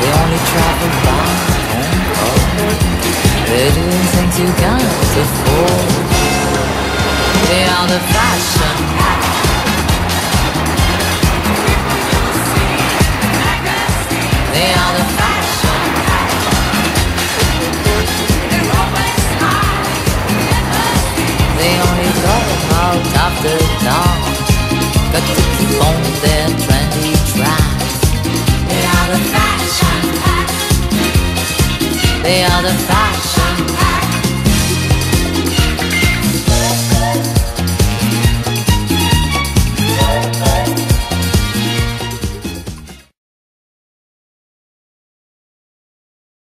we only travel by and up. They're doing things you can't afford. They are the fashion. They are the. They are the fashion.